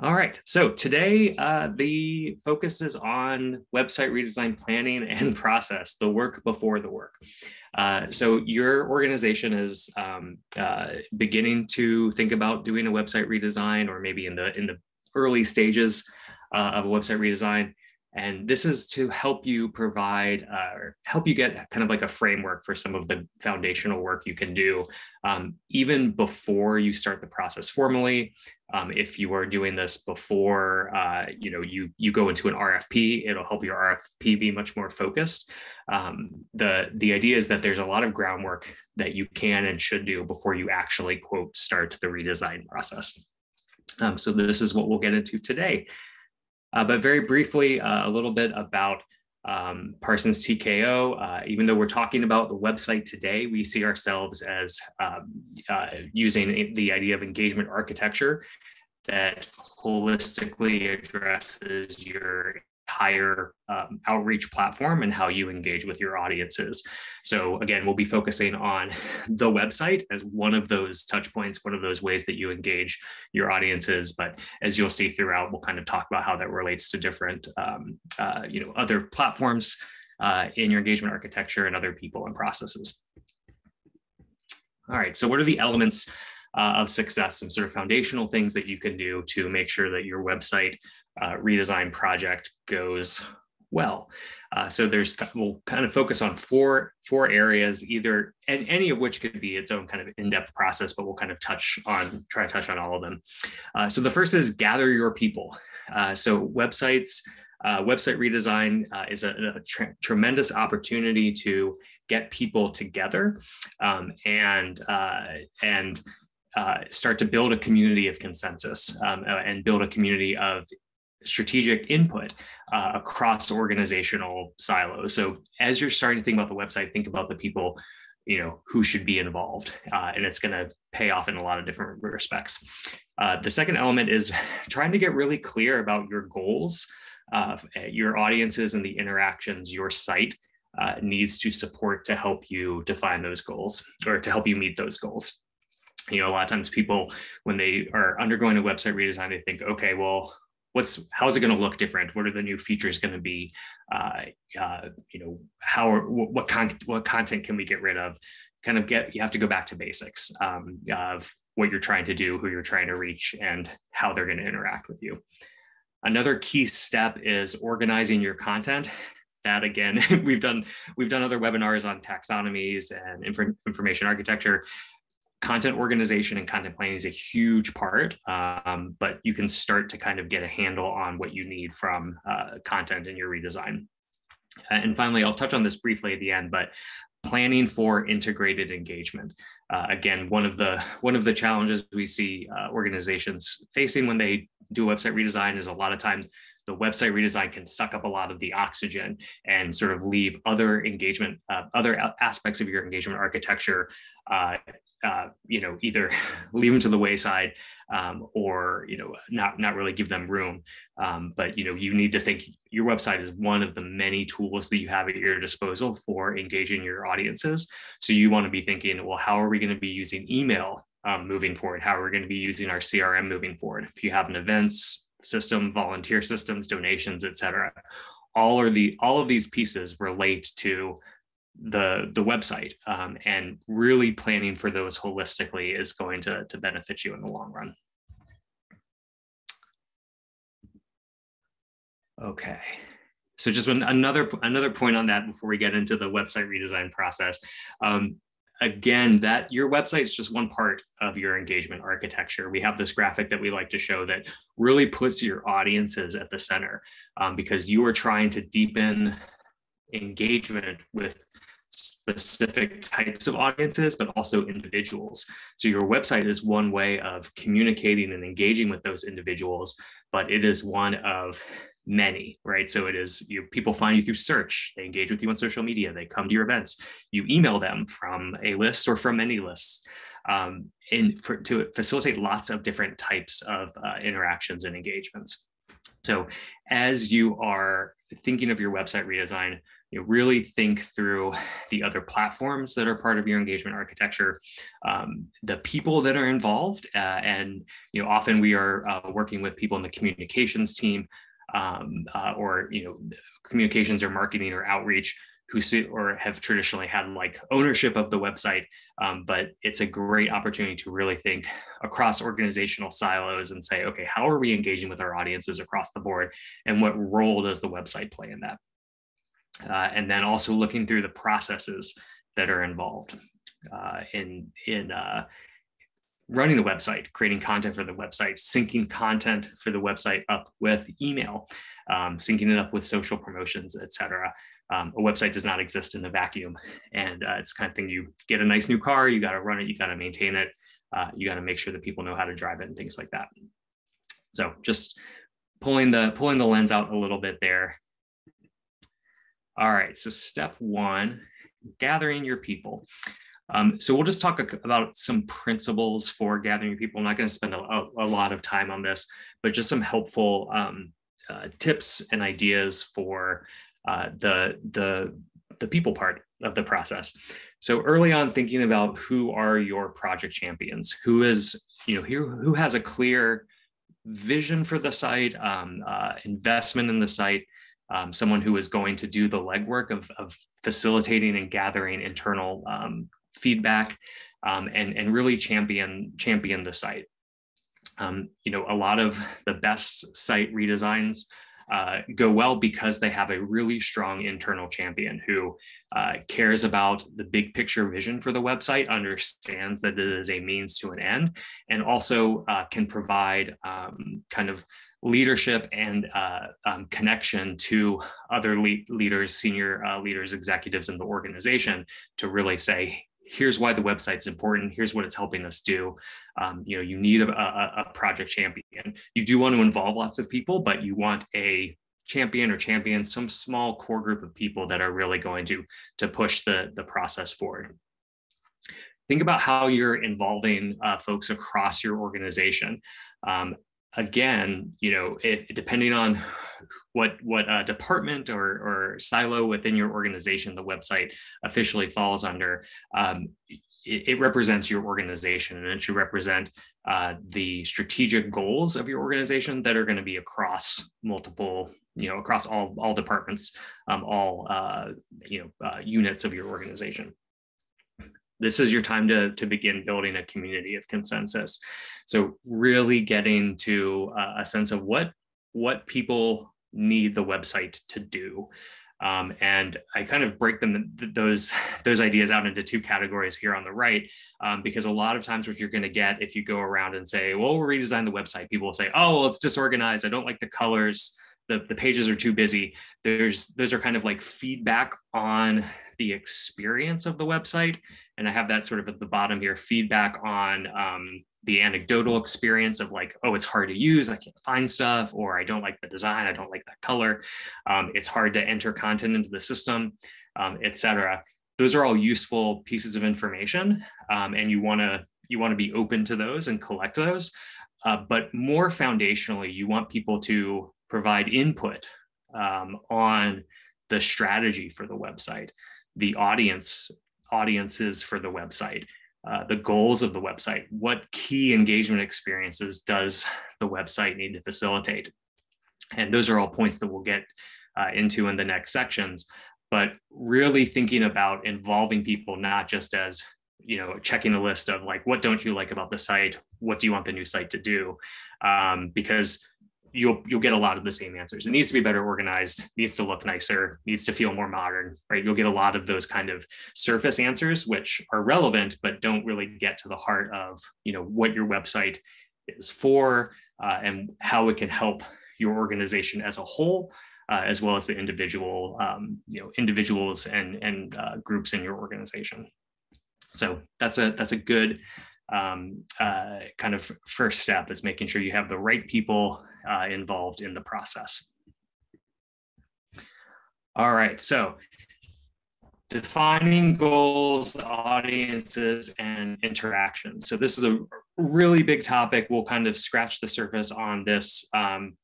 All right. So today, uh, the focus is on website redesign planning and process, the work before the work. Uh, so your organization is um, uh, beginning to think about doing a website redesign, or maybe in the in the early stages uh, of a website redesign. And this is to help you provide, uh, or help you get kind of like a framework for some of the foundational work you can do, um, even before you start the process formally. Um, if you are doing this before, uh, you know, you you go into an RFP, it'll help your RFP be much more focused. Um, the the idea is that there's a lot of groundwork that you can and should do before you actually quote start the redesign process. Um, so this is what we'll get into today. Uh, but very briefly, uh, a little bit about um, Parsons TKO. Uh, even though we're talking about the website today, we see ourselves as um, uh, using the idea of engagement architecture that holistically addresses your entire um, outreach platform and how you engage with your audiences. So again, we'll be focusing on the website as one of those touch points, one of those ways that you engage your audiences. But as you'll see throughout, we'll kind of talk about how that relates to different, um, uh, you know, other platforms uh, in your engagement architecture and other people and processes. All right, so what are the elements uh, of success, some sort of foundational things that you can do to make sure that your website uh, redesign project goes well. Uh, so there's we'll kind of focus on four four areas, either and any of which could be its own kind of in-depth process, but we'll kind of touch on try to touch on all of them. Uh, so the first is gather your people. Uh, so websites. Uh, website redesign uh, is a, a tremendous opportunity to get people together um, and uh, and start to build a community of consensus um, and build a community of strategic input uh, across organizational silos. So as you're starting to think about the website, think about the people you know who should be involved uh, and it's going to pay off in a lot of different respects uh, the second element is trying to get really clear about your goals uh, your audiences and the interactions your site uh, needs to support to help you define those goals or to help you meet those goals you know a lot of times people when they are undergoing a website redesign they think okay well what's how's it going to look different? What are the new features going to be? Uh, uh, you know how what, what content what content can we get rid of? Kind of get you have to go back to basics um, of what you're trying to do who you're trying to reach and how they're going to interact with you. Another key step is organizing your content. That again we've done we've done other webinars on taxonomies and inf- information architecture content organization and content planning is a huge part, um, but you can start to kind of get a handle on what you need from uh, content in your redesign. And finally, I'll touch on this briefly at the end, but planning for integrated engagement. Uh, again, one of the one of the challenges we see uh, organizations facing when they do website redesign is a lot of times the website redesign can suck up a lot of the oxygen and sort of leave other engagement, uh, other aspects of your engagement architecture uh, uh, you know either leave them to the wayside um, or you know not not really give them room. Um, but you know you need to think your website is one of the many tools that you have at your disposal for engaging your audiences. So you want to be thinking well how are we going to be using email um, moving forward? How are we going to be using our crm moving forward? If you have an events system volunteer systems donations etc all are the all of these pieces relate to the the website um, and really planning for those holistically is going to, to benefit you in the long run. Okay. So just another another point on that before we get into the website redesign process. Um, again, that your website is just one part of your engagement architecture. We have this graphic that we like to show that really puts your audiences at the center um, because you are trying to deepen engagement with specific types of audiences, but also individuals. So your website is one way of communicating and engaging with those individuals, but it is one of many, right? So it is you people find you through search, they engage with you on social media, they come to your events, you email them from a list or from many lists. Um, and for, to facilitate lots of different types of uh, interactions and engagements. So as you are thinking of your website redesign, you know, really think through the other platforms that are part of your engagement architecture, um, the people that are involved, uh, and you know, often we are uh, working with people in the communications team, um, uh, or you know, communications or marketing or outreach who or have traditionally had like ownership of the website. Um, but it's a great opportunity to really think across organizational silos and say okay how are we engaging with our audiences across the board and what role does the website play in that? Uh, and then also looking through the processes that are involved uh, in in uh, running a website, creating content for the website, syncing content for the website up with email, um, syncing it up with social promotions, etc. Um, a website does not exist in a vacuum, and uh, it's kind of thing you get a nice new car, you got to run it, you got to maintain it, uh, you got to make sure that people know how to drive it and things like that. So just pulling the pulling the lens out a little bit there. All right, so step one, gathering your people. Um, so we'll just talk about some principles for gathering people. I'm not going to spend a, a, lot of time on this, but just some helpful um, uh, tips and ideas for uh, the the the people part of the process. So early on, thinking about who are your project champions, who is you know who who has a clear vision for the site, um, uh, investment in the site, um, someone who is going to do the legwork of, of facilitating and gathering internal um, feedback um, and, and really champion, champion the site. Um, you know, a lot of the best site redesigns uh, go well because they have a really strong internal champion who uh, cares about the big picture vision for the website, understands that it is a means to an end, and also uh, can provide um, kind of leadership and uh, um, connection to other le- leaders, senior uh, leaders, executives in the organization to really say, here's why the website's important. Here's what it's helping us do. Um, you know you need a, a, a, project champion. You do want to involve lots of people but you want a champion or champion some small core group of people that are really going to to push the the process forward. Think about how you're involving uh, folks across your organization. Um, again, you know, it, depending on what what uh, department or, or silo within your organization the website officially falls under, um, it, it, represents your organization and it should represent uh, the strategic goals of your organization that are going to be across multiple, you know, across all all departments, um, all uh, you know uh, units of your organization this is your time to, to begin building a community of consensus. So really getting to uh, a sense of what what people need the website to do. Um, and I kind of break them those those ideas out into two categories here on the right, um, because a lot of times what you're going to get if you go around and say, "Well, we'll redesign the website," people will say, "Oh, well, it's disorganized. I don't like the colors. The the pages are too busy." There's those are kind of like feedback on the experience of the website, and I have that sort of at the bottom here, feedback on um, the anecdotal experience of like, oh, it's hard to use, I can't find stuff, or I don't like the design, I don't like that color, um, it's hard to enter content into the system, um, etc. Those are all useful pieces of information, um, and you want to you want to be open to those and collect those. Uh, but more foundationally, you want people to provide input um, on the strategy for the website, the audience audiences for the website, uh, the goals of the website, what key engagement experiences does the website need to facilitate? And those are all points that we'll get uh, into in the next sections. But really thinking about involving people, not just as you know, checking a list of like, what don't you like about the site? What do you want the new site to do? Um, because you'll you'll get a lot of the same answers. It needs to be better organized, needs to look nicer, needs to feel more modern, right? You'll get a lot of those kind of surface answers which are relevant but don't really get to the heart of, you know, what your website is for uh, and how it can help your organization as a whole. Uh, as well as the individual, um, you know, individuals and and uh, groups in your organization. So that's a that's a good um, uh, kind of first step is making sure you have the right people uh, involved in the process. All right, so defining goals, audiences, and interactions. So this is a really big topic. We'll kind of scratch the surface on this um,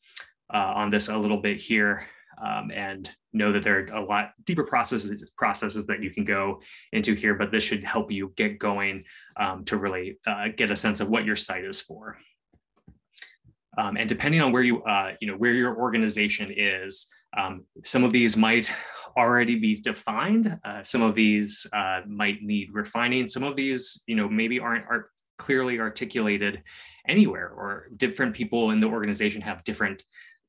uh, on this a little bit here, um, and know that there are a lot deeper processes processes that you can go into here, but this should help you get going um, to really uh, get a sense of what your site is for. Um, and depending on where you, uh, you know, where your organization is, um, some of these might already be defined. Uh, some of these uh, might need refining. Some of these, you know, maybe aren't, aren't clearly articulated anywhere or different people in the organization have different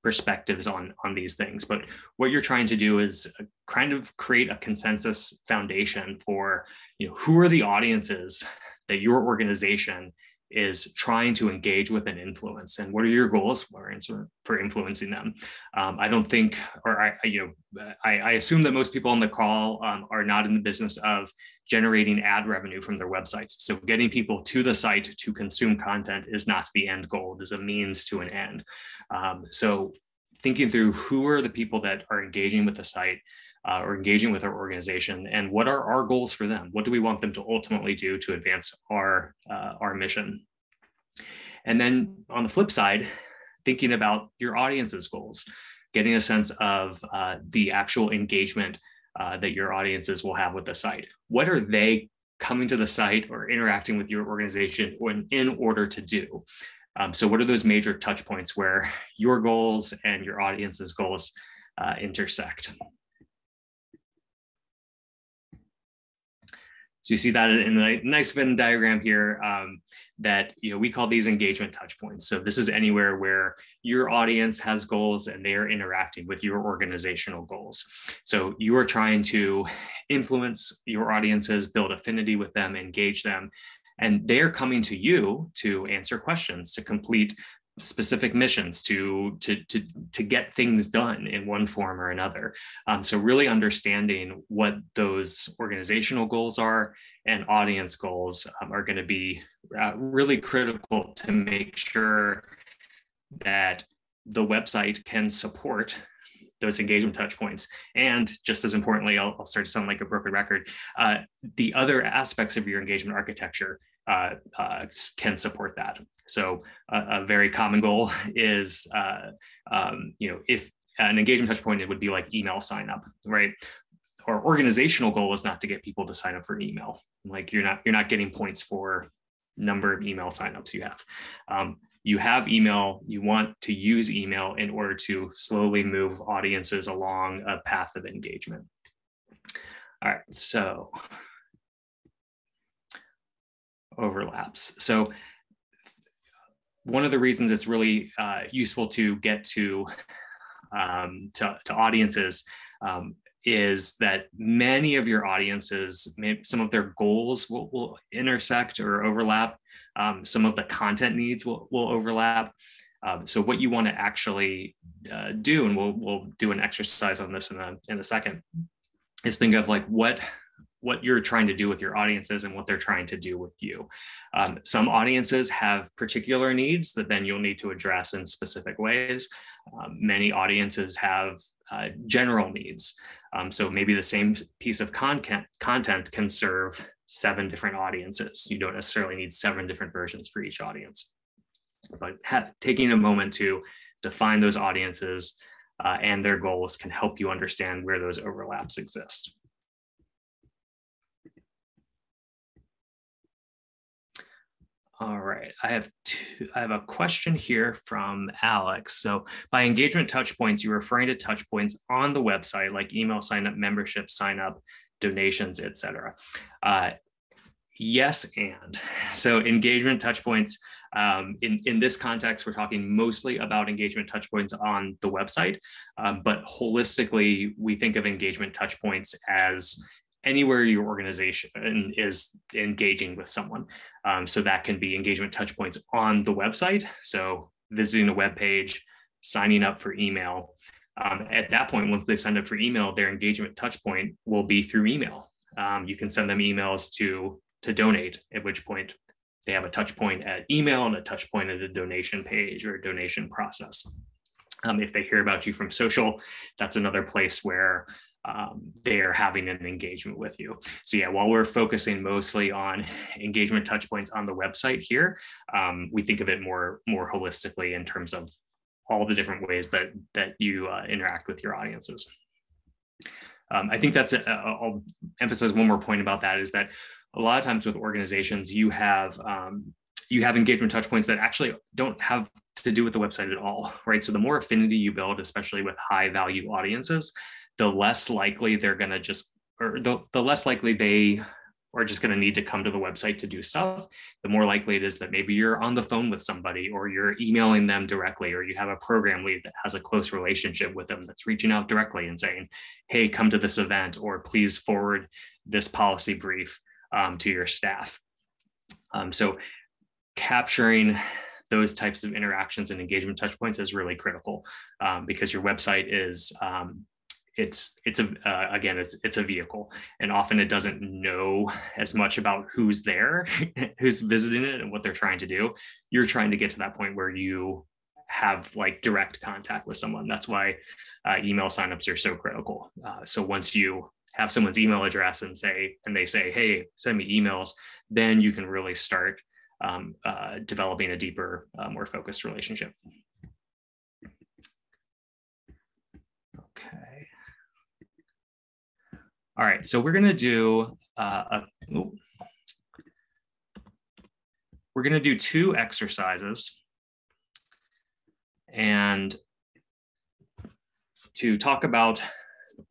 perspectives on on these things but what you're trying to do is uh, kind of create a consensus foundation for you know who are the audiences that your organization is trying to engage with an influence. And what are your goals for, for influencing them? Um, i don't think or i you know I, I, assume that most people on the call um, are not in the business of generating ad revenue from their websites. So getting people to the site to consume content is not the end goal. It is a means to an end. Um, so thinking through who are the people that are engaging with the site uh, or engaging with our organization and what are our goals for them? What do we want them to ultimately do to advance our uh, our mission? And then on the flip side thinking about your audience's goals getting a sense of uh, the actual engagement uh, that your audiences will have with the site. What are they coming to the site or interacting with your organization in, in order to do? Um, so what are those major touch points where your goals and your audience's goals uh, intersect So you see that in the nice Venn diagram here um, that you know we call these engagement touch points. So this is anywhere where your audience has goals and they are interacting with your organizational goals. So you are trying to influence your audiences, build affinity with them, engage them, and they're coming to you to answer questions, to complete specific missions to to to to get things done in one form or another. Um, so really understanding what those organizational goals are and audience goals um, are going to be uh, really critical to make sure that the website can support those engagement touch points. And just as importantly i'll, I'll start to sound like a broken record uh, the other aspects of your engagement architecture uh, uh, can support that. So a, a, very common goal is, uh, um, you know, if an engagement touch point, it would be like email sign up, right? Our organizational goal is not to get people to sign up for email. Like you're not you're not getting points for number of email signups you have. Um, you have email, you want to use email in order to slowly move audiences along a path of engagement. All right, so overlaps. So one of the reasons it's really uh, useful to get to, um, to, to, audiences um, is that many of your audiences, some of their goals will, will intersect or overlap. Um, some of the content needs will, will overlap. Um, so what you want to actually uh, do, and we'll, we'll do an exercise on this in a, in a second, is think of like what what you're trying to do with your audiences and what they're trying to do with you. Um, some audiences have particular needs that then you'll need to address in specific ways. Um, many audiences have uh, general needs. Um, so maybe the same piece of content, content can serve seven different audiences. You don't necessarily need seven different versions for each audience. But taking a moment to define those audiences uh, and their goals can help you understand where those overlaps exist. All right, I have two, I have a question here from Alex. So by engagement touch points, you're referring to touch points on the website like email sign up, membership sign up, donations, etc. Uh, yes, and so engagement touch points. Um, in, in this context, we're talking mostly about engagement touch points on the website, um, but holistically, we think of engagement touch points as anywhere your organization is engaging with someone. Um, so that can be engagement touch points on the website. So visiting a web page, signing up for email. Um, at that point, once they've signed up for email, their engagement touch point will be through email. Um, you can send them emails to to donate, at which point they have a touch point at email and a touch point at a donation page or a donation process. Um, if they hear about you from social, that's another place where um, they're having an engagement with you. So yeah, while we're focusing mostly on engagement touch points on the website here, um, we think of it more more holistically in terms of all the different ways that that you uh, interact with your audiences. um, I think that's, a, I'll emphasize one more point about that is that a lot of times with organizations, you have, um, you have engagement touch points that actually don't have to do with the website at all, right? So the more affinity you build, especially with high value audiences, the less likely they're going to just, or the, the less likely they are just going to need to come to the website to do stuff, the more likely it is that maybe you're on the phone with somebody or you're emailing them directly or you have a program lead that has a close relationship with them that's reaching out directly and saying, hey, come to this event or please forward this policy brief um, to your staff. Um, so capturing those types of interactions and engagement touch points is really critical um, because your website is um, it's it's a uh, again it's it's a vehicle. And often it doesn't know as much about who's there who's visiting it and what they're trying to do. You're trying to get to that point where you have like direct contact with someone. That's why uh, email signups are so critical. Uh, so once you have someone's email address and say and they say hey send me emails then you can really start um, uh, developing a deeper uh, more focused relationship all right so we're going to do uh, a, we're going to do two exercises and to talk about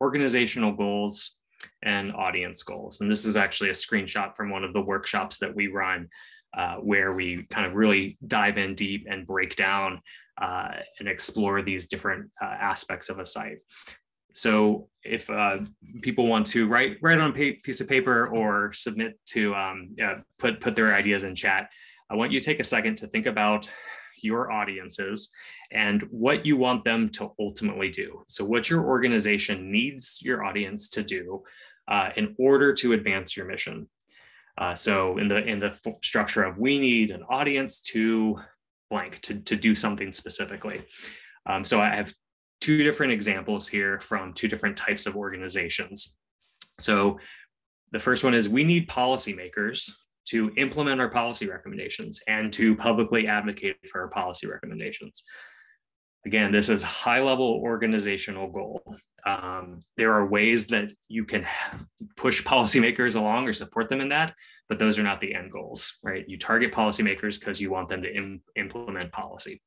organizational goals and audience goals. And this is actually a screenshot from one of the workshops that we run uh, where we kind of really dive in deep and break down uh, and explore these different uh, aspects of a site. So if uh, people want to write write on a piece of paper or submit to um, put put their ideas in chat, I want you to take a second to think about your audiences and what you want them to ultimately do. So, what your organization needs your audience to do uh, in order to advance your mission. Uh, so, in the in the structure of we need an audience to blank to to do something specifically. Um, so, I have two different examples here from two different types of organizations. So, the first one is we need policymakers to implement our policy recommendations and to publicly advocate for our policy recommendations. Again, this is high level organizational goal. Um, there are ways that you can push policymakers along or support them in that, but those are not the end goals, right? You target policymakers because you want them to Im- implement policy.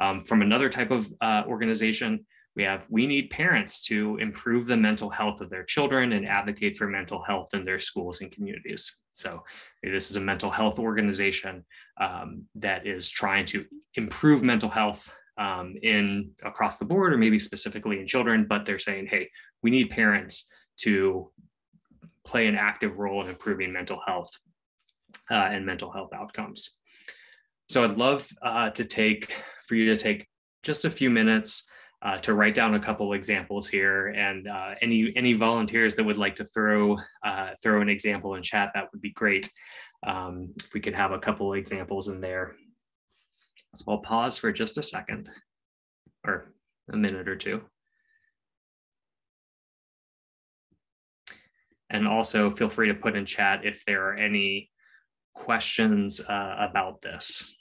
Um, from another type of uh, organization, we have we need parents to improve the mental health of their children and advocate for mental health in their schools and communities. So this is a mental health organization um, that is trying to improve mental health um, in across the board, or maybe specifically in children. But they're saying, hey, we need parents to play an active role in improving mental health uh, and mental health outcomes. So I'd love uh, to take for you to take just a few minutes uh, to write down a couple examples here and uh, any any volunteers that would like to throw uh, throw an example in chat that would be great. Um, if we could have a couple examples in there. So I'll pause for just a second or a minute or two. And also feel free to put in chat if there are any questions uh, about this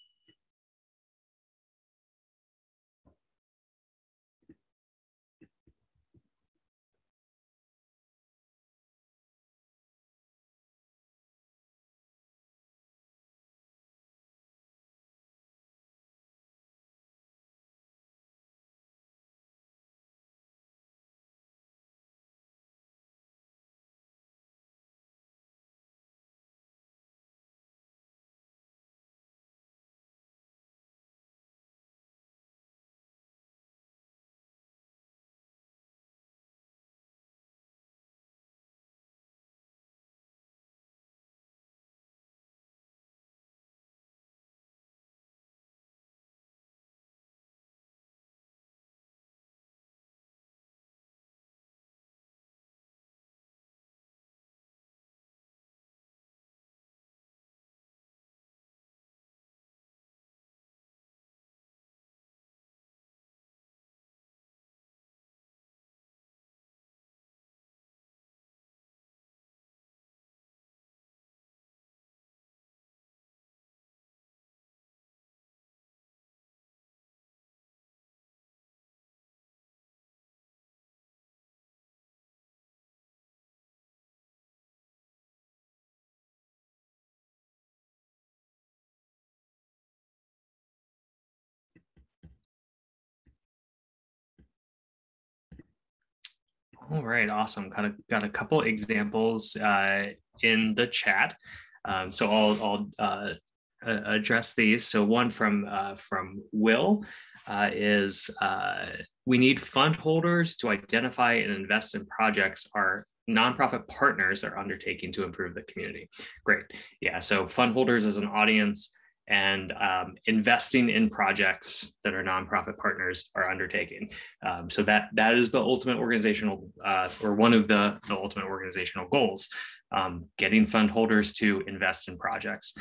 All right, awesome. Got a, got a couple examples uh, in the chat. Um, so I'll, I'll uh, address these. So one from uh, from Will uh, is uh, we need fund holders to identify and invest in projects our nonprofit partners are undertaking to improve the community. Great. Yeah. So fund holders as an audience and um, investing in projects that our nonprofit partners are undertaking. Um, so that that is the ultimate organizational uh, or one of the, the ultimate organizational goals, um, getting fund holders to invest in projects.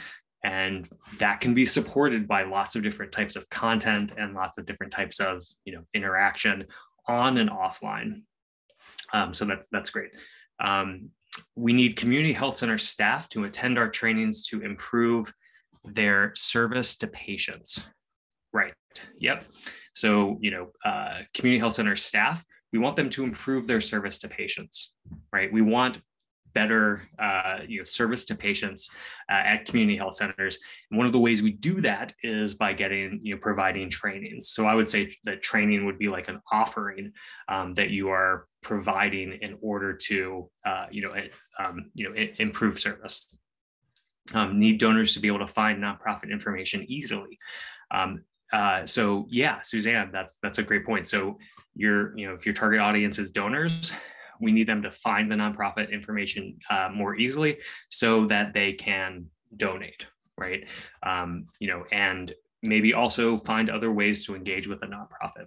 And that can be supported by lots of different types of content and lots of different types of you know interaction on and offline. Um, so that's that's great. Um, we need community health center staff to attend our trainings to improve their service to patients. Right. Yep. So, you know, uh, community health center staff, we want them to improve their service to patients, right? We want better uh, you know service to patients uh, at community health centers and one of the ways we do that is by getting you know providing trainings so i would say that training would be like an offering um, that you are providing in order to uh, you know um, you know improve service um, need donors to be able to find nonprofit information easily. Um, uh, so yeah, Suzanne, that's that's a great point. So your you know if your target audience is donors, we need them to find the nonprofit information uh, more easily so that they can donate, right? Um, you know, and maybe also find other ways to engage with a nonprofit.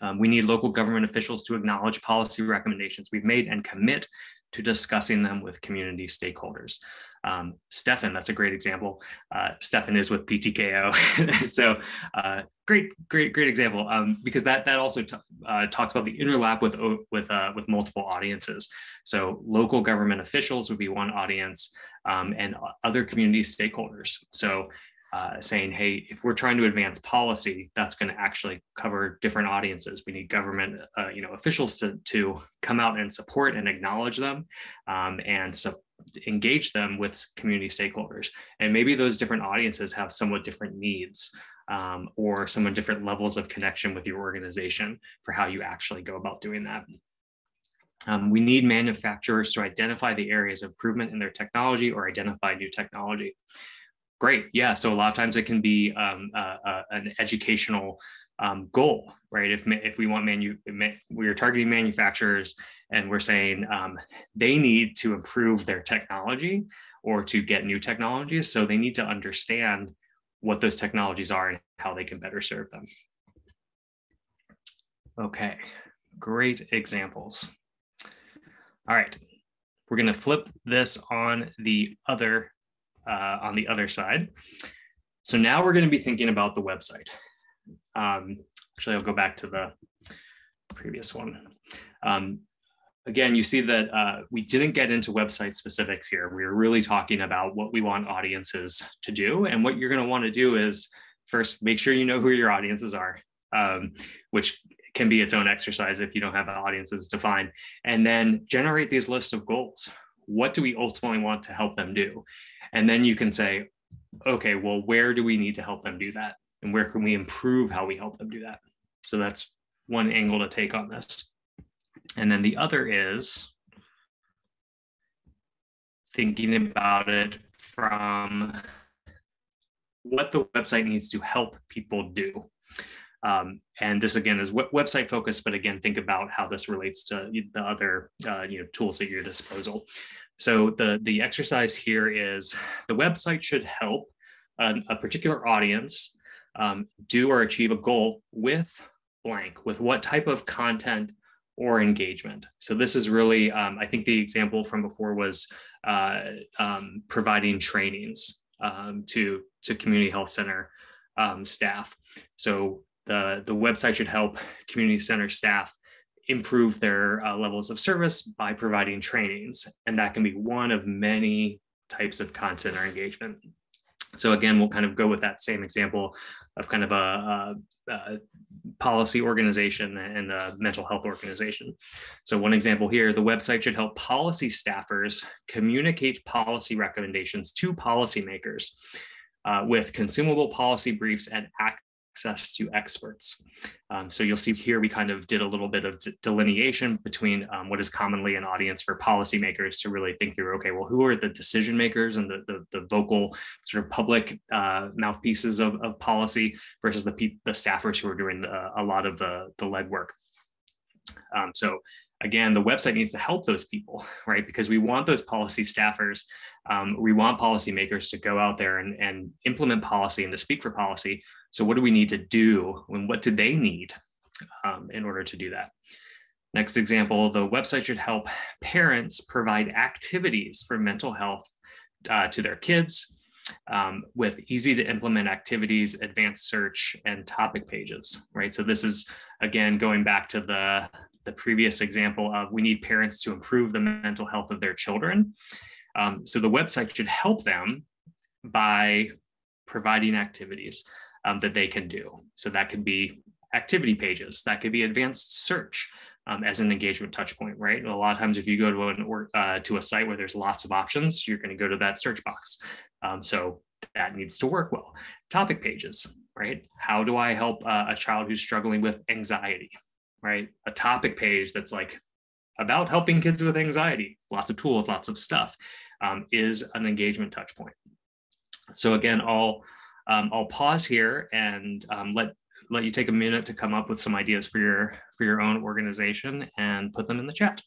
Um, we need local government officials to acknowledge policy recommendations we've made and commit to discussing them with community stakeholders. Um, Stefan, that's a great example. Uh, Stefan is with PTKO, so uh, great, great, great example um, because that that also uh, talks about the interlap with with uh, with multiple audiences. So local government officials would be one audience, um, and other community stakeholders. So. Uh, saying, hey, if we're trying to advance policy, that's going to actually cover different audiences. We need government, uh, you know, officials to to come out and support and acknowledge them, um, and so engage them with community stakeholders. And maybe those different audiences have somewhat different needs um, or somewhat different levels of connection with your organization for how you actually go about doing that. Um, we need manufacturers to identify the areas of improvement in their technology or identify new technology. Great, yeah. So a lot of times it can be um, uh, uh, an educational um, goal, right? If if we want manu, we are targeting manufacturers and we're saying um, they need to improve their technology or to get new technologies, so they need to understand what those technologies are and how they can better serve them. Okay, great examples. All right, we're going to flip this on the other uh, on the other side. So now we're going to be thinking about the website. Um, actually, I'll go back to the previous one. Um, again, you see that uh, we didn't get into website specifics here. We were really talking about what we want audiences to do. And what you're going to want to do is first make sure you know who your audiences are, um, which can be its own exercise if you don't have audiences defined. And then generate these list of goals. What do we ultimately want to help them do? And then you can say, okay, well, where do we need to help them do that? and where can we improve how we help them do that? So that's one angle to take on this. And then the other is thinking about it from what the website needs to help people do. Um, and this again is website focused but again think about how this relates to the other uh, you know tools at your disposal so the the exercise here is the website should help a, particular audience um, do or achieve a goal with blank, with what type of content or engagement. So this is really, um, I think the example from before was uh, um, providing trainings um, to to community health center um, staff. So the the website should help community center staff improve their uh, levels of service by providing trainings, and that can be one of many types of content or engagement. So again, we'll kind of go with that same example of kind of a, a, a policy organization and a mental health organization. So one example here, the website should help policy staffers communicate policy recommendations to policymakers uh, with consumable policy briefs and access to experts. Um, so you'll see here we kind of did a little bit of delineation between um, what is commonly an audience for policymakers to really think through, okay, well, who are the decision makers and the, the, the vocal sort of public uh, mouthpieces of, of policy versus the, the staffers who are doing the, a lot of the, the legwork. Um, so again, the website needs to help those people, right? Because we want those policy staffers, um, we want policymakers to go out there and, and implement policy and to speak for policy. So, what do we need to do? And what do they need um, in order to do that? Next example the website should help parents provide activities for mental health uh, to their kids um, with easy to implement activities, advanced search, and topic pages, right? So, this is again going back to the the previous example of we need parents to improve the mental health of their children. Um, so the website should help them by providing activities um, that they can do. So that could be activity pages, that could be advanced search. Um, as an engagement touch point, right? A lot of times, if you go to an or uh, to a site where there's lots of options, you're going to go to that search box. Um, so that needs to work well. Topic pages, right? How do I help uh, a child who's struggling with anxiety? Right? A topic page that's like about helping kids with anxiety, lots of tools, lots of stuff, um, is an engagement touch point. So again, I'll um, I'll pause here and um, let let you take a minute to come up with some ideas for your for your own organization and put them in the chat.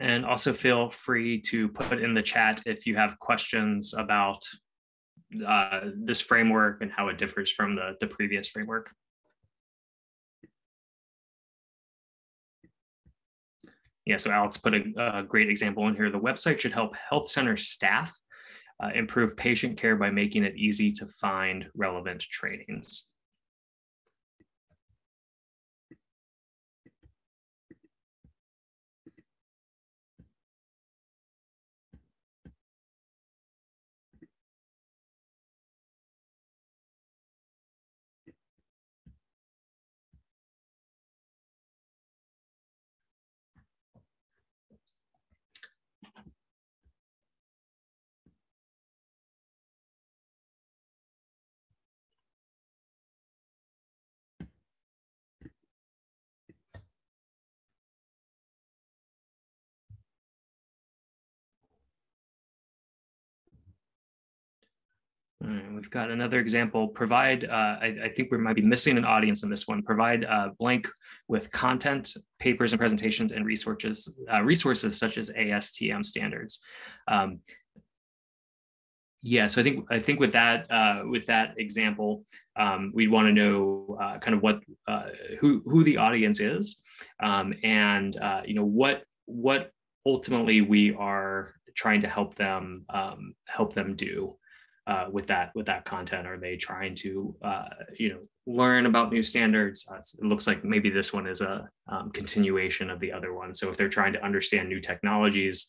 And also feel free to put in the chat if you have questions about uh, this framework and how it differs from the, the previous framework. Yeah, so Alex put a, a great example in here. The website should help health center staff uh, improve patient care by making it easy to find relevant trainings. We've got another example. Provide, uh, I, I, think we might be missing an audience in this one. Provide uh, blank with content, papers and presentations, and resources, uh, resources such as ASTM standards. Um, yeah, so I think I think with that uh, with that example, um, we'd want to know uh, kind of what uh, who who the audience is, um, and you know what what ultimately we are trying to help them um, help them do uh, with that with that content? Are they trying to uh, you know learn about new standards? Uh, it looks like maybe this one is a um, continuation of the other one. So if they're trying to understand new technologies,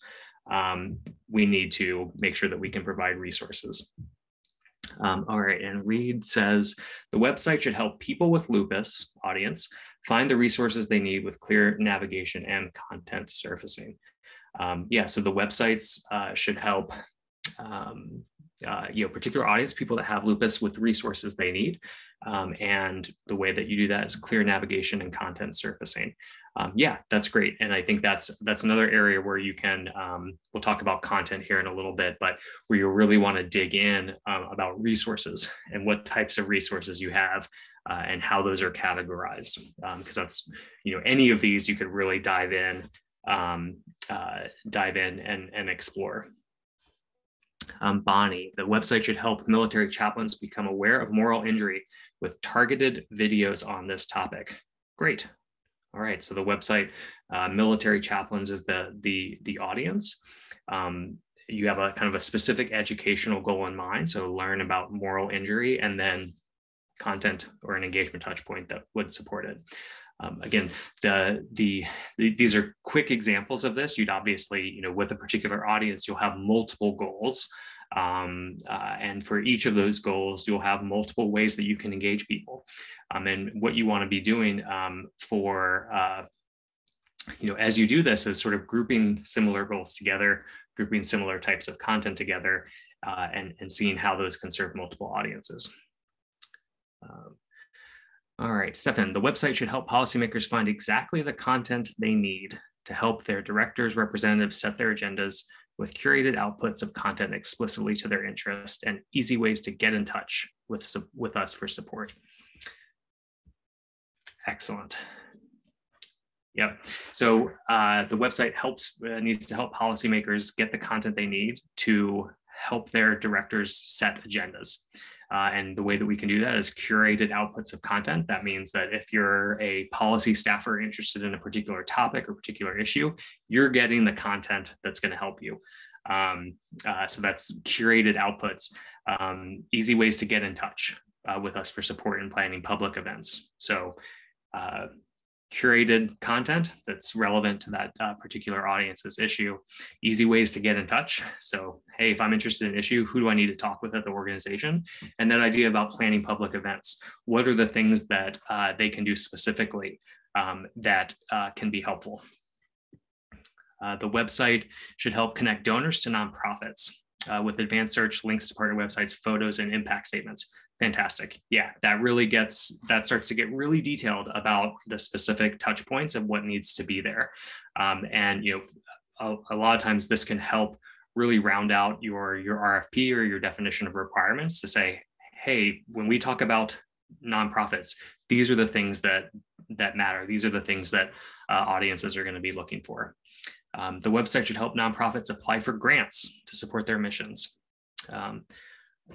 um, we need to make sure that we can provide resources. Um, all right, and Reed says the website should help people with lupus audience find the resources they need with clear navigation and content surfacing. Um, yeah, so the websites uh, should help um, uh, you know particular audience, people that have lupus with resources they need, um, and the way that you do that is clear navigation and content surfacing. Um, yeah, that's great, and I think that's that's another area where you can. Um, we'll talk about content here in a little bit, but where you really want to dig in um, about resources and what types of resources you have. Uh, and how those are categorized, because um, that's you know any of these you could really dive in um, uh, dive in and, and explore. Um, Bonnie, the website should help military chaplains become aware of moral injury with targeted videos on this topic. Great. All right, so the website, uh, military chaplains is the the the audience. Um, you have a kind of a specific educational goal in mind, so learn about moral injury, and then content or an engagement touch point that would support it. Um, again, the, the, the, these are quick examples of this. You'd obviously, you know, with a particular audience, you'll have multiple goals. Um, uh, and for each of those goals, you'll have multiple ways that you can engage people. Um, and what you want to be doing um, for, uh, you know, as you do this is sort of grouping similar goals together, grouping similar types of content together, uh, and, and seeing how those can serve multiple audiences. All right, Stefan, the website should help policymakers find exactly the content they need to help their directors, representatives set their agendas with curated outputs of content explicitly to their interest and easy ways to get in touch with, with us for support. Excellent. Yep. So uh, the website helps uh, needs to help policymakers get the content they need to help their directors set agendas. Uh, and the way that we can do that is curated outputs of content. That means that if you're a policy staffer interested in a particular topic or particular issue, you're getting the content that's going to help you. Um, uh, so that's curated outputs, um, easy ways to get in touch uh, with us for support in planning public events. So uh, curated content that's relevant to that uh, particular audience's issue, easy ways to get in touch. So, hey, if I'm interested in an issue, who do I need to talk with at the organization? And that idea about planning public events. What are the things that uh, they can do specifically um, that uh, can be helpful? Uh, the website should help connect donors to nonprofits uh, with advanced search, links to partner websites, photos, and impact statements fantastic. Yeah that really gets that starts to get really detailed about the specific touch points of what needs to be there. Um, and you know a, a, lot of times this can help really round out your your rfp or your definition of requirements to say hey when we talk about nonprofits these are the things that that matter. These are the things that uh, audiences are going to be looking for. Um, the website should help nonprofits apply for grants to support their missions. Um,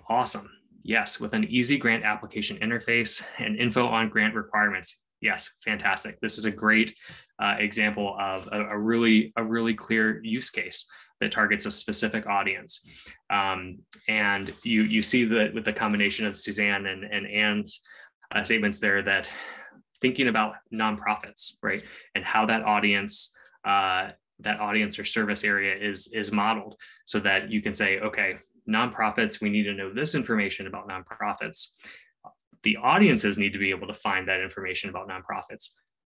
awesome Yes, with an easy grant application interface and info on grant requirements. Yes, fantastic. This is a great uh, example of a, a, really a really clear use case that targets a specific audience. Um, and you you see that with the combination of Suzanne and, and Anne's uh, statements there that thinking about nonprofits, right, and how that audience uh, that audience or service area is is modeled so that you can say, okay, nonprofits, we need to know this information about nonprofits. The audiences need to be able to find that information about nonprofits.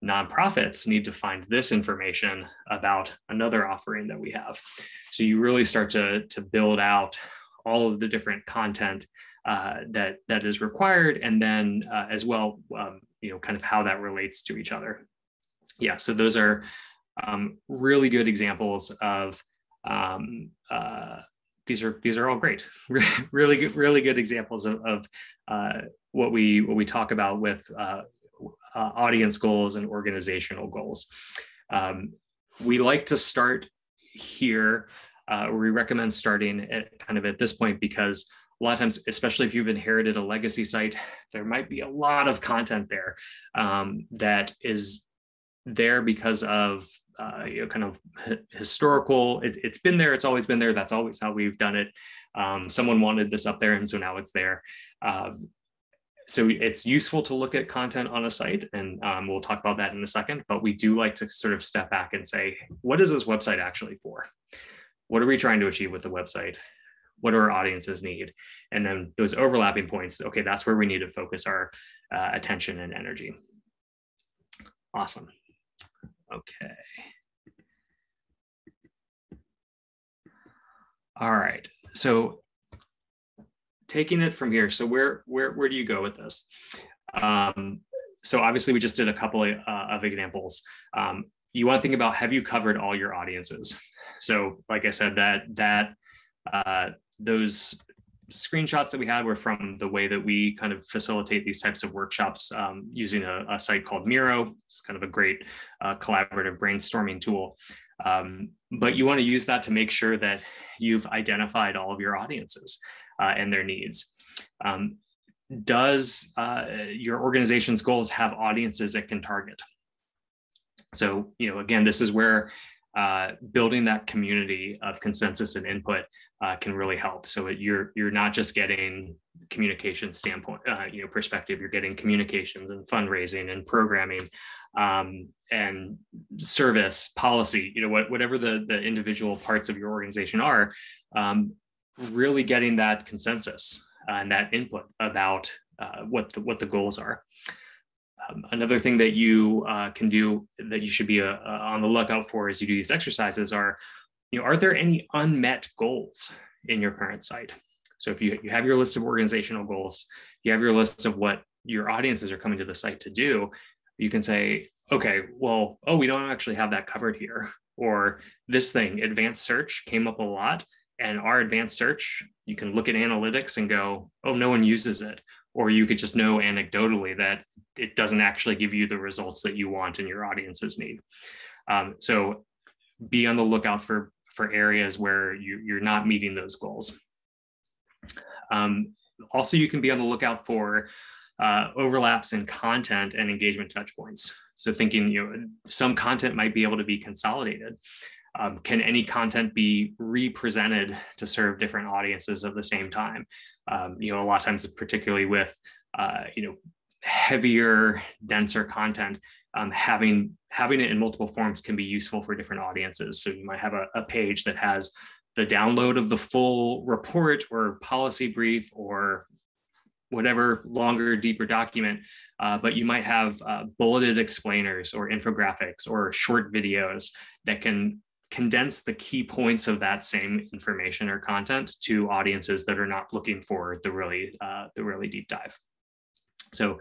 Nonprofits need to find this information about another offering that we have. So you really start to, to build out all of the different content uh, that that is required, and then uh, as well, um, you know, kind of how that relates to each other. Yeah, so those are um, really good examples of um, uh, these are these are all great, really good, really good examples of, of uh, what we what we talk about with uh, uh, audience goals and organizational goals. Um, we like to start here. Uh, we recommend starting at kind of at this point because a lot of times, especially if you've inherited a legacy site, there might be a lot of content there um, that is there because of uh, you know, kind of historical. It, has been there. It's always been there. That's always how we've done it. Um, someone wanted this up there, and so now it's there. Um, so it's useful to look at content on a site, and um, we'll talk about that in a second. But we do like to sort of step back and say, what is this website actually for? What are we trying to achieve with the website? What do our audiences need? And then those overlapping points. Okay, that's where we need to focus our uh, attention and energy. Awesome. Okay. All right. So taking it from here. So where where where do you go with this? Um, so obviously we just did a couple of, uh, of examples. Um, you want to think about have you covered all your audiences? So like I said, that that uh, those screenshots that we had were from the way that we kind of facilitate these types of workshops um, using a, a, site called Miro. It's kind of a great uh, collaborative brainstorming tool. Um, but you want to use that to make sure that you've identified all of your audiences uh, and their needs. Um, does uh, your organization's goals have audiences it can target? So, you know, again, this is where uh, building that community of consensus and input uh, can really help. So it, you're you're not just getting communication standpoint, uh, you know, perspective. You're getting communications and fundraising and programming, um, and service policy. You know, what, whatever the the individual parts of your organization are, um, really getting that consensus and that input about uh, what the what the goals are. Um, another thing that you uh, can do that you should be uh, uh, on the lookout for as you do these exercises are, you know, are there any unmet goals in your current site? So if you, you have your list of organizational goals, you have your list of what your audiences are coming to the site to do, you can say, okay, well, oh, we don't actually have that covered here. Or this thing, advanced search, came up a lot. And our advanced search, you can look at analytics and go, oh, no one uses it. Or you could just know anecdotally that it doesn't actually give you the results that you want and your audiences need. Um, so be on the lookout for, for areas where you, you're not meeting those goals. Um, also, you can be on the lookout for uh, overlaps in content and engagement touchpoints. So thinking, you know, some content might be able to be consolidated. Um, can any content be represented to serve different audiences at the same time? Um, you know, a lot of times, particularly with, uh, you know, heavier, denser content, um, having having it in multiple forms can be useful for different audiences. So you might have a, a page that has the download of the full report or policy brief or whatever longer, deeper document, uh, but you might have uh, bulleted explainers or infographics or short videos that can condense the key points of that same information or content to audiences that are not looking for the really uh, the really deep dive. So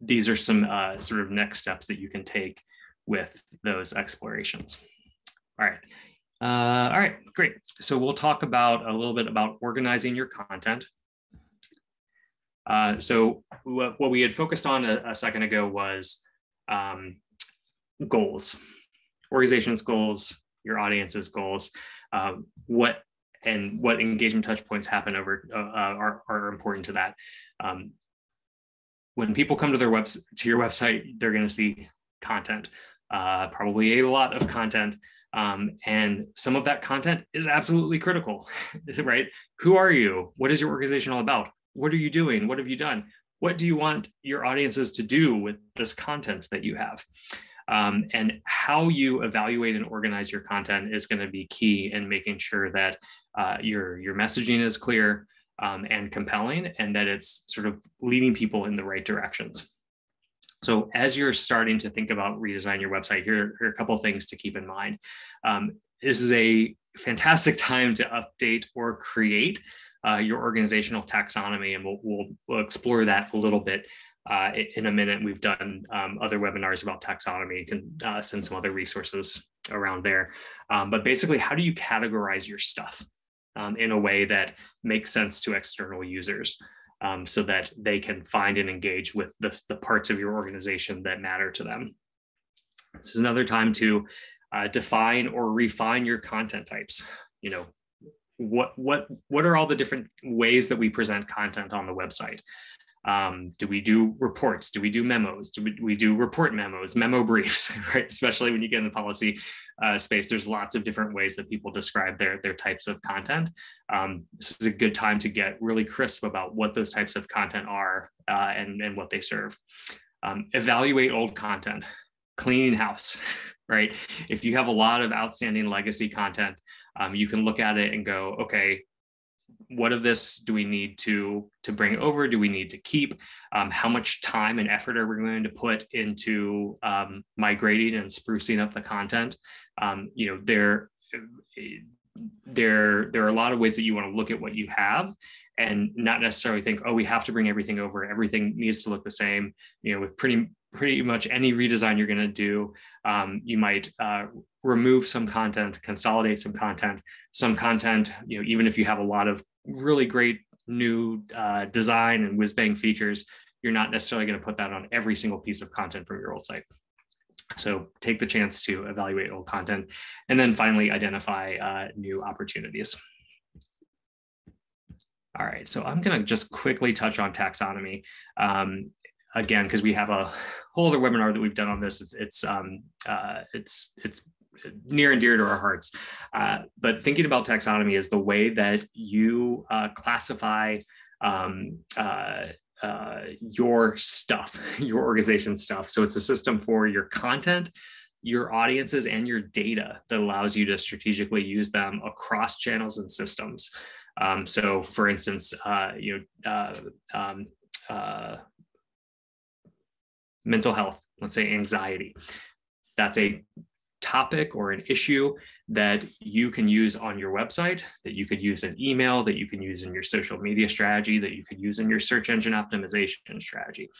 these are some uh, sort of next steps that you can take with those explorations. All right. Uh, all right, great. So we'll talk about a little bit about organizing your content. Uh, so what, what, we had focused on a, a second ago was um, goals, organization's goals, your audience's goals, um, what and what engagement touch points happen over uh, uh are, are important to that. Um, when people come to their webs to your website, they're going to see content, uh, probably a lot of content. Um, and some of that content is absolutely critical, right? Who are you? What is your organization all about? What are you doing? What have you done? What do you want your audiences to do with this content that you have? Um, and how you evaluate and organize your content is going to be key in making sure that uh, your your messaging is clear, um, and compelling and that it's sort of leading people in the right directions. So as you're starting to think about redesign your website, here, are a couple of things to keep in mind. Um, this is a fantastic time to update or create uh, your organizational taxonomy, and we'll, we'll, we'll, explore that a little bit uh, in a minute. We've done um, other webinars about taxonomy and can uh, send some other resources around there. Um, but basically, how do you categorize your stuff? um, in a way that makes sense to external users um, so that they can find and engage with the, the parts of your organization that matter to them. This is another time to uh, define or refine your content types. You know, what what what are all the different ways that we present content on the website? Um, do we do reports? Do we do memos? Do we, we do report memos, memo briefs, right? Especially when you get in the policy uh, space, there's lots of different ways that people describe their, their types of content. Um, this is a good time to get really crisp about what those types of content are uh, and, and what they serve. Um, evaluate old content, cleaning house, right? If you have a lot of outstanding legacy content, um, you can look at it and go, okay, what of this do we need to to bring over do we need to keep um, how much time and effort are we going to put into um, migrating and sprucing up the content um, you know there there there are a lot of ways that you want to look at what you have and not necessarily think, oh, we have to bring everything over. Everything needs to look the same. You know, with pretty pretty much any redesign you're going to do, um, you might uh, remove some content, consolidate some content, some content. You know, even if you have a lot of really great new uh, design and whiz bang features, you're not necessarily going to put that on every single piece of content from your old site. So take the chance to evaluate old content, and then finally identify uh, new opportunities. All right, so I'm going to just quickly touch on taxonomy um, again because we have a whole other webinar that we've done on this. It's it's um, uh, it's it's near and dear to our hearts. Uh, but thinking about taxonomy is the way that you uh, classify um, uh, uh, your stuff, your organization stuff. So it's a system for your content, your audiences, and your data that allows you to strategically use them across channels and systems. Um, so, for instance, uh, you know, uh, um, mental health, let's say anxiety. That's a topic or an issue that you can use on your website, that you could use in email, that you can use in your social media strategy, that you could use in your search engine optimization strategy.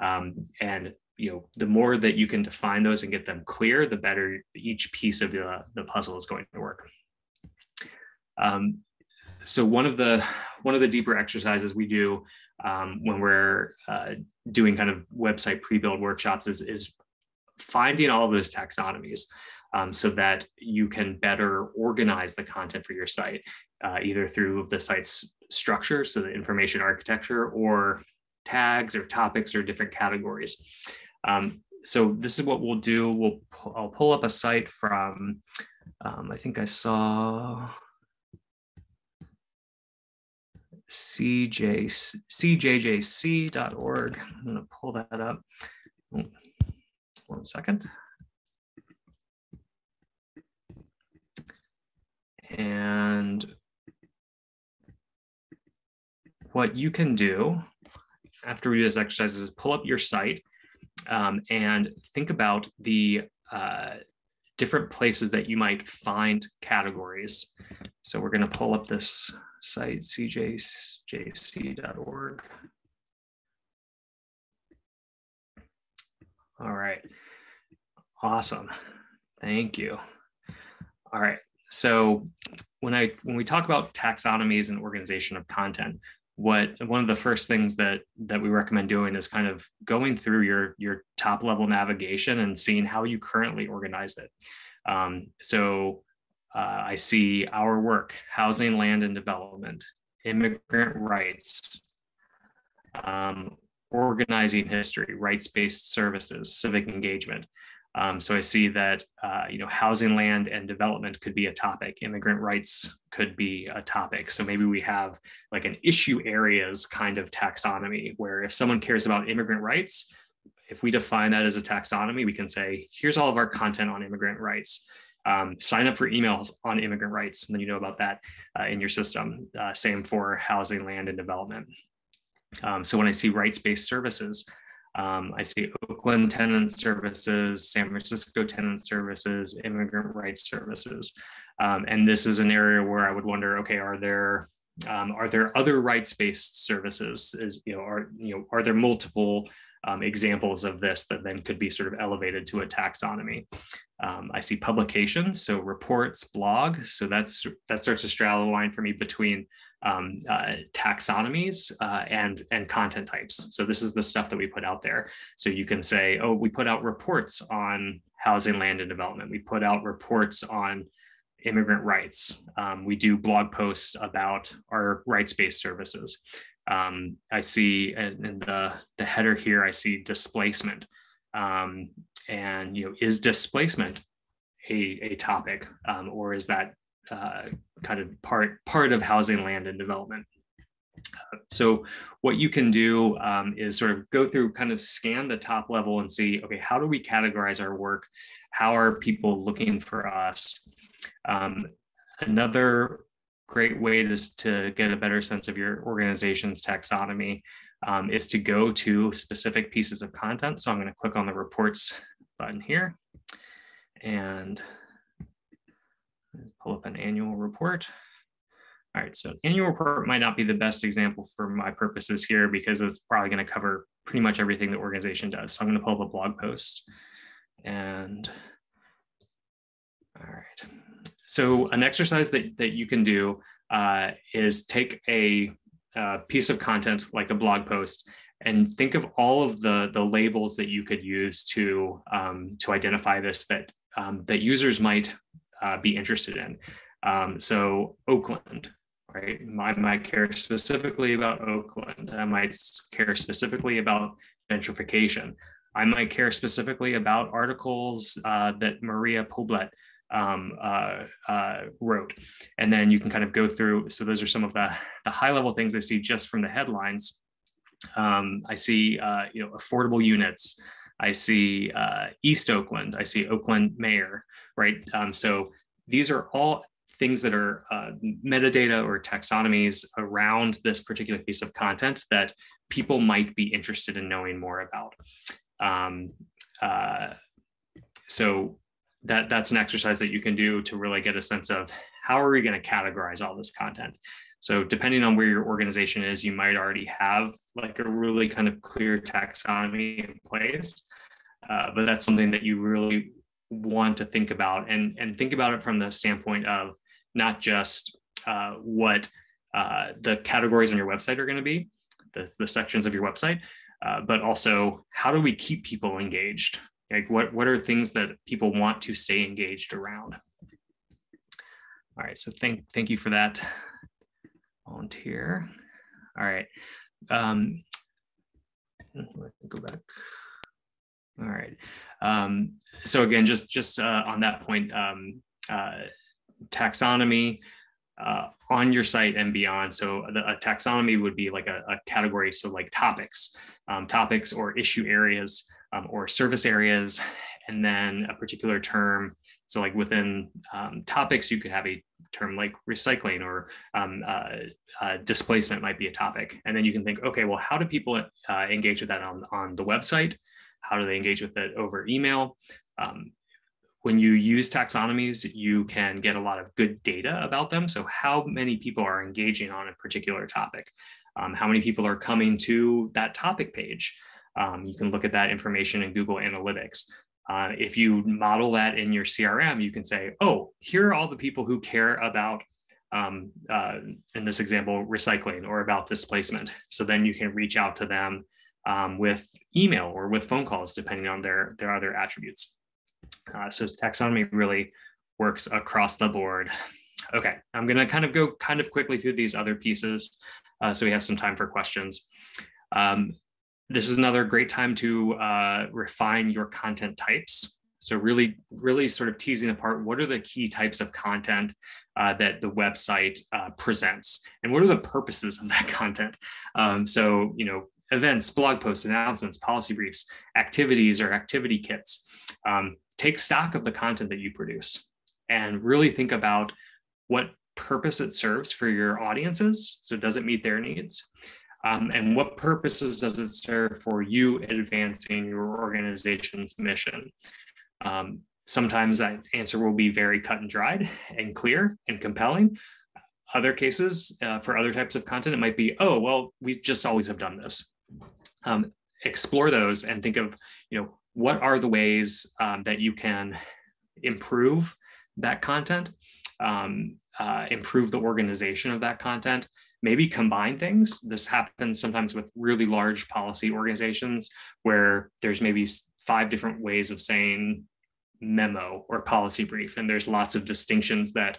Um, and you know, the more that you can define those and get them clear, the better each piece of the, the puzzle is going to work. Um, so one of the one of the deeper exercises we do um, when we're uh, doing kind of website pre-build workshops is, is finding all of those taxonomies um, so that you can better organize the content for your site, uh, either through the site's structure, so the information architecture, or tags or topics or different categories. Um, so this is what we'll do. We'll I'll pull up a site from, um, I think I saw CJ, cjjc.org. I'm going to pull that up. One second. And what you can do after we do this exercise is pull up your site um, and think about the uh, different places that you might find categories. So we're going to pull up this site, cjjc.org. All right. Awesome. Thank you. All right. So when I when we talk about taxonomies and organization of content, what one of the first things that that we recommend doing is kind of going through your your top level navigation and seeing how you currently organize it. Um, so uh, I see our work, housing, land, and development, immigrant rights, um, organizing history, rights-based services, civic engagement. Um, so I see that uh, you know housing, land, and development could be a topic. Immigrant rights could be a topic. So maybe we have like an issue areas kind of taxonomy, where if someone cares about immigrant rights, if we define that as a taxonomy, we can say here's all of our content on immigrant rights. Um, sign up for emails on immigrant rights, and then you know about that uh, in your system. Uh, same for housing, land, and development. Um, so when I see rights-based services, um, I see Oakland tenant services, San Francisco tenant services, immigrant rights services. Um, and this is an area where I would wonder, okay, are there um, are there other rights-based services? Is you know, are you know, are there multiple um, examples of this that then could be sort of elevated to a taxonomy? Um, I see publications, so reports, blog. So that's that starts to straddle the line for me between um, uh, taxonomies uh, and and content types. So this is the stuff that we put out there. So you can say, oh, we put out reports on housing, land, and development. We put out reports on immigrant rights. Um, we do blog posts about our rights-based services. Um, I see in, in, the the header here, I see displacement. Um, and you know, is displacement a, a topic, um, or is that uh, kind of part part of housing, land, and development. so what you can do um, is sort of go through, kind of scan the top level and see, okay, how do we categorize our work? How are people looking for us? Um, another great way to, to get a better sense of your organization's taxonomy um, is to go to specific pieces of content. So I'm going to click on the reports button here and pull up an annual report. All right, so annual report might not be the best example for my purposes here because it's probably going to cover pretty much everything the organization does. So I'm going to pull up a blog post and all right. So an exercise that, that you can do uh, is take a, a piece of content like a blog post and think of all of the, the labels that you could use to, um, to identify this that, um, that users might uh, be interested in. Um, so Oakland, right? I might care specifically about Oakland. I might care specifically about gentrification. I might care specifically about articles uh, that Maria Poblet um, uh, uh, wrote. And then you can kind of go through. So those are some of the, the high level things I see just from the headlines. Um, I see, uh, you know, affordable units. I see uh, East Oakland. I see Oakland Mayor, right? Um, so these are all things that are uh, metadata or taxonomies around this particular piece of content that people might be interested in knowing more about. Um, uh, so that that's an exercise that you can do to really get a sense of how are we going to categorize all this content. So depending on where your organization is, you might already have like a really kind of clear taxonomy in place, uh, but that's something that you really want to think about and and think about it from the standpoint of not just uh, what uh, the categories on your website are going to be, the, the sections of your website, uh, but also how do we keep people engaged? Like what, what are things that people want to stay engaged around? All right, so thank, thank you for that volunteer. All right, um, go back. All right. Um, so again, just just uh, on that point, um, uh, taxonomy uh, on your site and beyond. So the, a taxonomy would be like a, a category. So like topics, um, topics or issue areas um, or service areas, and then a particular term. So like within um, topics, you could have a term like recycling or um, uh, uh, displacement might be a topic. And then you can think, okay, well, how do people uh, engage with that on, on the website? How do they engage with it over email? Um, when you use taxonomies, you can get a lot of good data about them. So, how many people are engaging on a particular topic? Um, how many people are coming to that topic page? Um, you can look at that information in Google Analytics. Uh, if you model that in your CRM, you can say, oh, here are all the people who care about, um, uh, in this example, recycling or about displacement. So then you can reach out to them um, with email or with phone calls, depending on their, their other attributes. Uh, so taxonomy really works across the board. Okay, I'm going to kind of go kind of quickly through these other pieces uh, so we have some time for questions. Um, this is another great time to uh, refine your content types. So really, really sort of teasing apart what are the key types of content uh, that the website uh, presents and what are the purposes of that content. Um, so, you know, events, blog posts, announcements, policy briefs, activities or activity kits. Um, take stock of the content that you produce and really think about what purpose it serves for your audiences. So, does it meet their needs? Um, and what purposes does it serve for you advancing your organization's mission? Um, sometimes that answer will be very cut and dried and clear and compelling. Other cases, uh, for other types of content, it might be, oh, well, we just always have done this. Um, explore those and think of, you know, what are the ways um, that you can improve that content, um, uh, improve the organization of that content, maybe combine things. This happens sometimes with really large policy organizations where there's maybe five different ways of saying memo or policy brief, and there's lots of distinctions that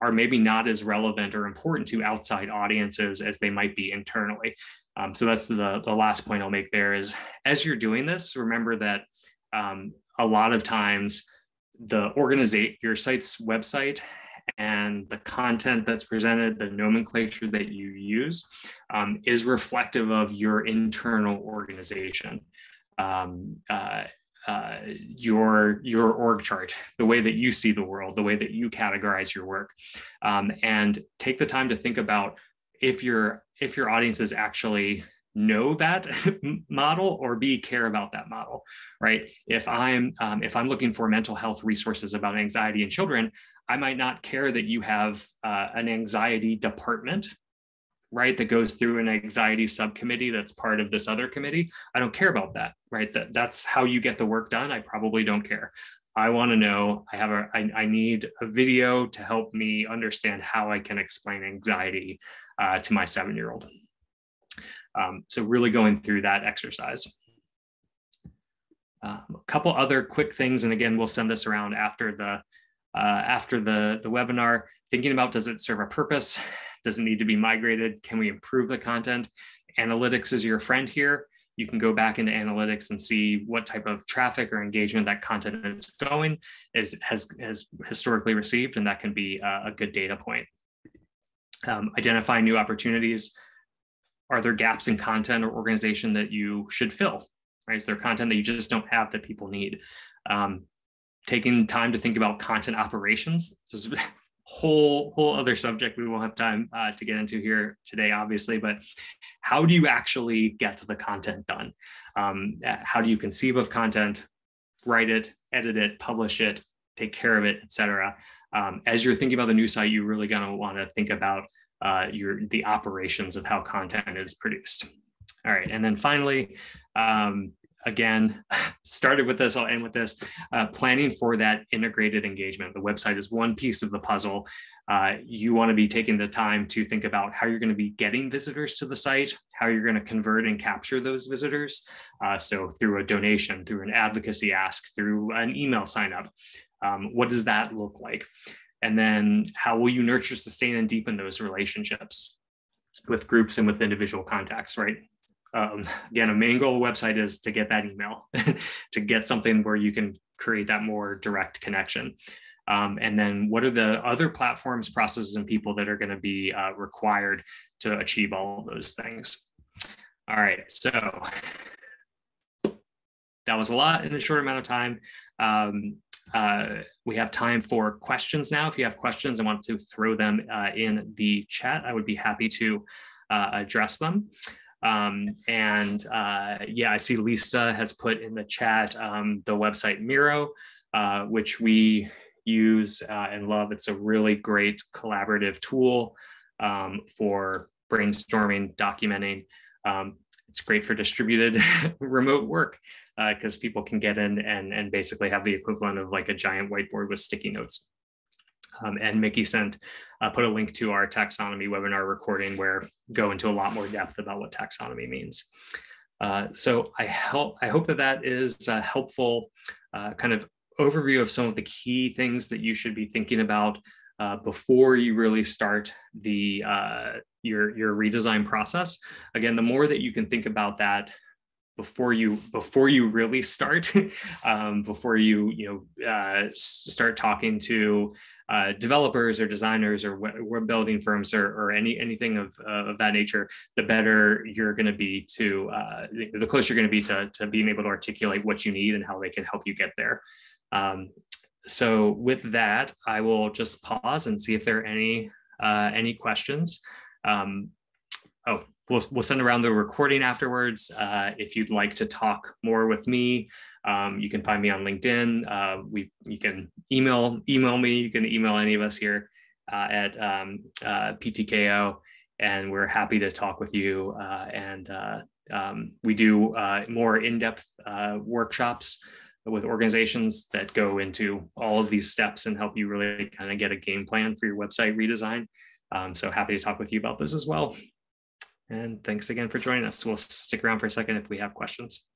are maybe not as relevant or important to outside audiences as they might be internally. Um, so that's the, the last point I'll make there is as you're doing this, remember that um, a lot of times the organization, your site's website and the content that's presented, the nomenclature that you use um, is reflective of your internal organization. Um, uh, uh, your your org chart, the way that you see the world, the way that you categorize your work, um, and take the time to think about if your if your audiences actually know that model or b care about that model right if i'm um, if i'm looking for mental health resources about anxiety in children I might not care that you have uh, an anxiety department, right, that goes through an anxiety subcommittee that's part of this other committee. I don't care about that, right? That, that's how you get the work done. I probably don't care. I want to know, I have a, I, I need a video to help me understand how I can explain anxiety uh, to my seven year old. Um, so really going through that exercise. Uh, a couple other quick things, and again, we'll send this around after the uh, after the the webinar. Thinking about does it serve a purpose? Does it need to be migrated? Can we improve the content? Analytics is your friend here. You can go back into analytics and see what type of traffic or engagement that content is going is has has historically received, and that can be a, a good data point. Um, identify new opportunities. Are there gaps in content or organization that you should fill? right? Is there content that you just don't have that people need? Um, taking time to think about content operations. This is a whole whole other subject we won't have time uh, to get into here today, obviously. But how do you actually get the content done? Um, how do you conceive of content, write it, edit it, publish it, take care of it, etc. Um, as you're thinking about the new site, you're really going to want to think about uh, your the operations of how content is produced. All right, and then finally, um, again, started with this, I'll end with this, uh, planning for that integrated engagement. The website is one piece of the puzzle. Uh, you want to be taking the time to think about how you're going to be getting visitors to the site, how you're going to convert and capture those visitors. Uh, so through a donation, through an advocacy ask, through an email sign up. Um, what does that look like? And then how will you nurture, sustain, and deepen those relationships with groups and with individual contacts, right? Um, again, a main goal website is to get that email, to get something where you can create that more direct connection. Um, and then what are the other platforms, processes, and people that are going to be uh, required to achieve all of those things? All right, so that was a lot in a short amount of time. Um, uh, we have time for questions now. If you have questions and want to throw them uh, in the chat, I would be happy to uh, address them. Um, and uh, yeah, I see Lisa has put in the chat um, the website Miro, uh, which we use uh, and love. It's a really great collaborative tool um, for brainstorming, documenting. Um, it's great for distributed remote work because uh, people can get in and, and basically have the equivalent of like a giant whiteboard with sticky notes. Um, and Mickey sent uh, put a link to our taxonomy webinar recording where go into a lot more depth about what taxonomy means. Uh, so I help I hope that that is a helpful uh, kind of overview of some of the key things that you should be thinking about uh, before you really start the uh, your your redesign process. Again, the more that you can think about that before you before you really start um, before you you know uh, start talking to uh, developers or designers or web building firms or, or any anything of, uh, of that nature, the better you're going to be to uh, the closer you're going to be to, to being able to articulate what you need and how they can help you get there. Um, so with that, I will just pause and see if there are any uh, any questions. Um, oh, we'll, we'll send around the recording afterwards. Uh, if you'd like to talk more with me, um, you can find me on LinkedIn. Uh, we you can email email me. You can email any of us here uh, at um, uh, PTKO, and we're happy to talk with you. Uh, and uh, um, we do uh, more in-depth workshops with organizations that go into all of these steps and help you really kind of get a game plan for your website redesign. Um, so happy to talk with you about this as well. And thanks again for joining us. We'll stick around for a second if we have questions.